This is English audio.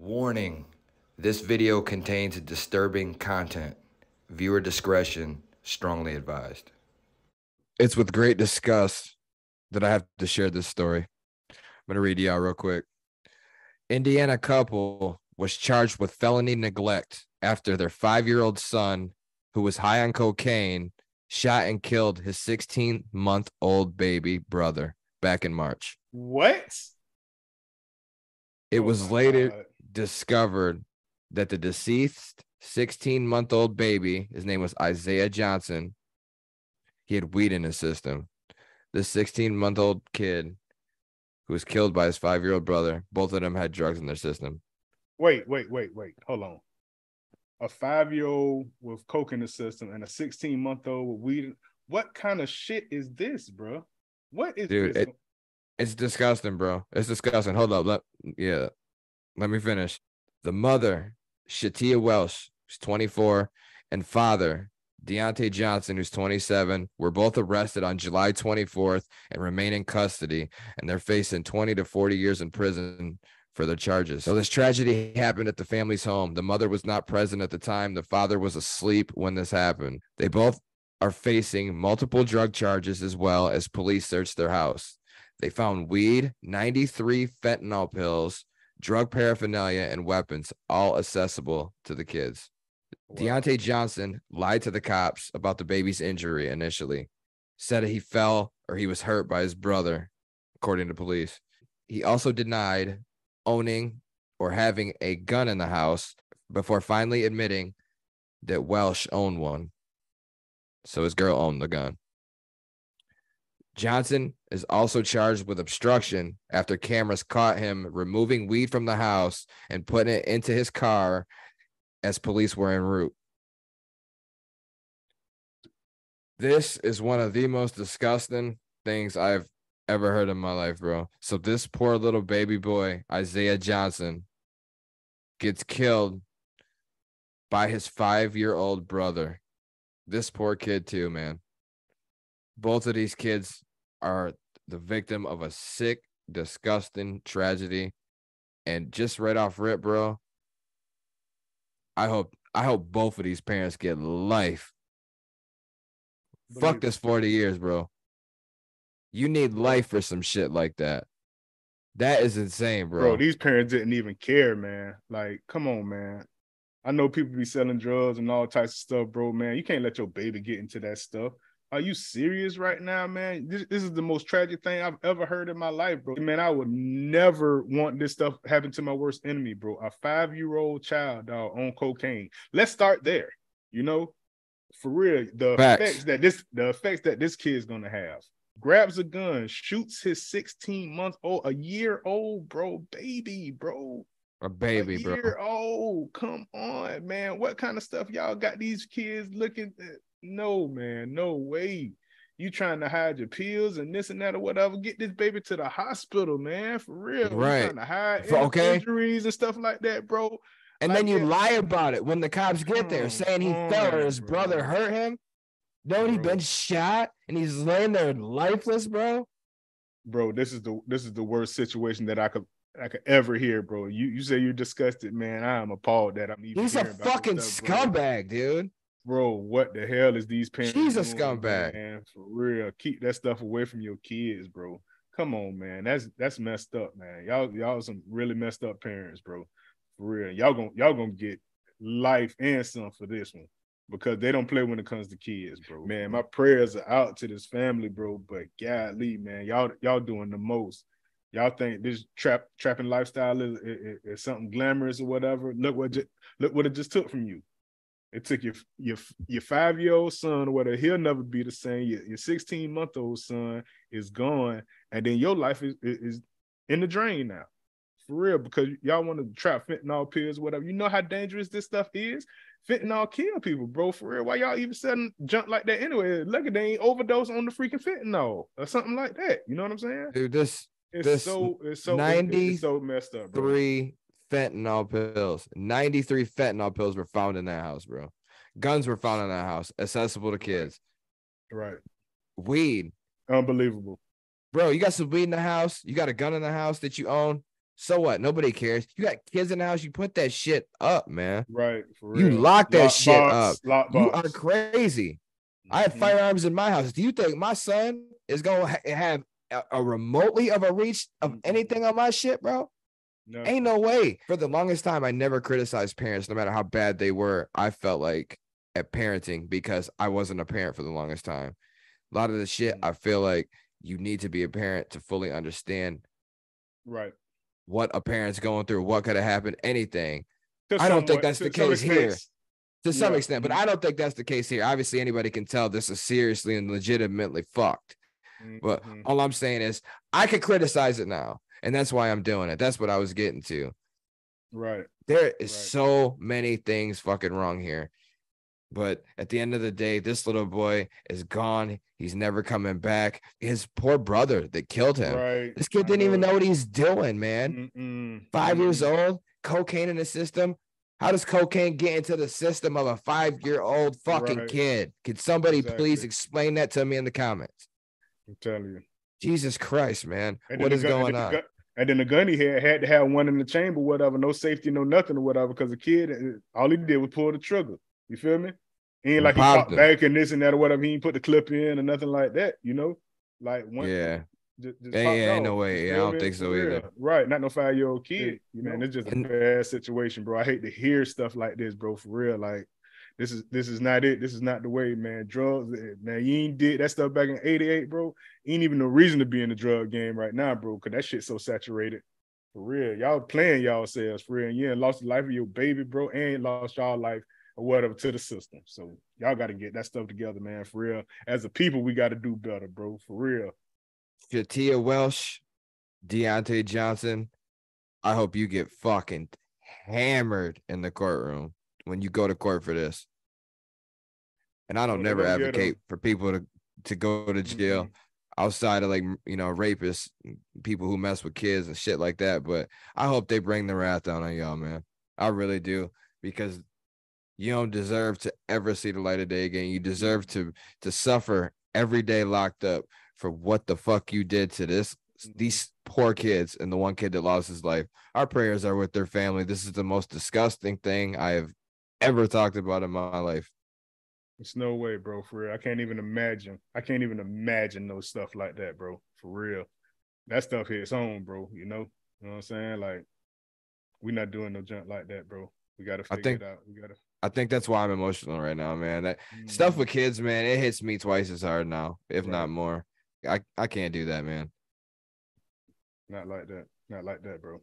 Warning this video contains disturbing content. Viewer discretion strongly advised. It's with great disgust that I have to share this story. I'm going to read y'all real quick. Indiana couple was charged with felony neglect after their five year old son, who was high on cocaine, shot and killed his 16 month old baby brother back in March. What? It Oh was later God. Discovered that the deceased 16 month old baby, his name was Isaiah Johnson, he had weed in his system. This 16 month old kid who was killed by his five year old brother, both of them had drugs in their system. Wait, wait, wait, wait. Hold on. A five year old with coke in the system and a 16 month old with weed. What kind of shit is this, bro? What is Dude, this? it- It's disgusting, bro. It's disgusting. Hold up. Let yeah. Let me finish. The mother, Shatia Welsh, who's 24, and father, Deontay Johnson, who's 27, were both arrested on July 24th and remain in custody, and they're facing 20 to 40 years in prison for their charges. So this tragedy happened at the family's home. The mother was not present at the time. The father was asleep when this happened. They both are facing multiple drug charges as well as police searched their house. They found weed, 93 fentanyl pills, drug paraphernalia, and weapons, all accessible to the kids. Deontay Johnson lied to the cops about the baby's injury initially, said he fell or he was hurt by his brother, according to police. He also denied owning or having a gun in the house before finally admitting that Welsh owned one. So his girl owned the gun. Johnson is also charged with obstruction after cameras caught him removing weed from the house and putting it into his car as police were en route. This is one of the most disgusting things I've ever heard in my life, bro. So this poor little baby boy, Isaiah Johnson, gets killed by his 5-year-old brother. This poor kid too, man. Both of these kids are the victim of a sick, disgusting tragedy. And just right off rip, bro, I hope I hope both of these parents get life. Fuck this 40 years, bro. You need life for some shit like that. That is insane, bro. bro, these parents didn't even care, man. Like, come on, man. I know people be selling drugs and all types of stuff, bro, man. You can't let your baby get into that stuff. Are you serious right now, man? This, this is the most tragic thing I've ever heard in my life, bro. Man, I would never want this stuff happen to my worst enemy, bro. A five year old child, dog, on cocaine. Let's start there. You know, for real, the Facts. effects that this the effects that this kid's gonna have. Grabs a gun, shoots his 16 month old, a year old, bro, baby, bro a baby, a bro. year old. Come on, man. What kind of stuff y'all got these kids looking at? No, man, no way. You trying to hide your pills and this and that or whatever. Get this baby to the hospital, man. For real. Right. trying to hide okay. injuries and stuff like that, bro. And Like then you it- lie about it when the cops get there, saying he fell or his brother hurt him. Don't he been shot and he's laying there lifeless, bro. Bro, this is the this is the worst situation that I could I could ever hear, bro. You you say you're disgusted, man. I am appalled that I'm even He's a fucking stuff, bro. scumbag, dude. Bro, what the hell is these parents? She's a scumbag. man? For real, keep that stuff away from your kids, bro. Come on, man. That's that's messed up, man. Y'all y'all some really messed up parents, bro. For real, y'all gonna y'all gonna get life and some for this one because they don't play when it comes to kids, bro. Man, my prayers are out to this family, bro. But golly, man, y'all y'all doing the most. Y'all think this trap trapping lifestyle is, is, is something glamorous or whatever? Look what look what it just took from you. It took your your your five year old son, or whatever. He'll never be the same. Your, your sixteen month old son is gone, and then your life is, is is in the drain now, for real. Because y'all want to trap fentanyl pills, whatever. You know how dangerous this stuff is. Fentanyl kill people, bro. For real. Why y'all even selling junk like that anyway? Look at they ain't overdose on the freaking fentanyl or something like that. You know what I'm saying? Dude, this It's This so it's so it's- it's 90 so messed up, bro. three fentanyl pills. 93 fentanyl pills were found in that house, bro. Guns were found in that house, accessible to kids. Right. Weed. Unbelievable. Bro, you got some weed in the house. You got a gun in the house that you own. So what? Nobody cares. You got kids in the house. You put that shit up, man. Right. For You lock that shit box, Lock You are crazy. I have Mhm. firearms in my house. Do you think my son is gonna ha- have a, a remotely of a reach of anything on my shit, bro? No. Ain't no way. For the longest time, I never criticized parents, no matter how bad they were. I felt like at parenting because I wasn't a parent for the longest time. A lot of the shit, Mhm. I feel like you need to be a parent to fully understand Right. what a parent's going through, what could have happened, anything To I don't think that's the case here. to some Yeah. extent, but. I don't think that's the case here. Obviously, anybody can tell this is seriously and legitimately fucked. But Mhm. all I'm saying is I could criticize it now, and that's why I'm doing it. That's what I was getting to. right. There is Right. so many things fucking wrong here. But at the end of the day, this little boy is gone. He's never coming back. His poor brother that killed him. Right. This kid didn't even know what he's doing, man. Mm-mm. Five years Mm-mm. old, cocaine in the system. How does cocaine get into the system of a five year old fucking Right. kid? Could somebody please explain that to me in the comments? I'm telling you. Jesus Christ, man. And What then is the gun- going on? gun- And then the gun he had had to have one in the chamber, whatever, no safety, no nothing or whatever, because the kid, uh, all he did was pull the trigger. You feel me? He ain't And like he popped popped back and this and that or whatever. He ain't put the clip in or nothing like that, you know? Like one, Yeah. just, just Yeah, yeah, ain't no way. Yeah, I don't me? think so For either. real. Right, not no five year old kid. You man, it's just a and- bad situation, bro. I hate to hear stuff like this, bro. For real, like this is this is not it. This is not the way, man. Drugs, eh, man. You ain't did that stuff back in '88, bro. Ain't even no reason to be in the drug game right now, bro. Cause that shit's so saturated. For real, y'all playing y'all selves for real. And you ain't lost the life of your baby, bro, and lost y'all life or whatever to the system. So y'all got to get that stuff together, man. For real. As a people, we got to do better, bro. For real. Shatia Welsh, Deontay Johnson. I hope you get fucking hammered in the courtroom when you go to court for this. And I don't never gonna get 'em. advocate for people to, to go to jail. Mhm. outside of like you know rapists, people who mess with kids and shit like that. But I hope they bring the wrath down on y'all, man. I really do because you don't deserve to ever see the light of day again. You deserve to to suffer every day locked up for what the fuck you did to this these poor kids and the one kid that lost his life. Our prayers are with their family. This is the most disgusting thing I have ever talked about in my life. It's no way, bro. For real. I can't even imagine. I can't even imagine no stuff like that, bro. For real. That stuff hits home, bro. You know? You know what I'm saying? Like, we're not doing no junk like that, bro. We gotta I figure think- it out. We gotta I think that's why I'm emotional right now, man. That stuff mm. with kids, man, it hits me twice as hard now, if not more. I, I can't do that, man. not like that. Not like that, bro.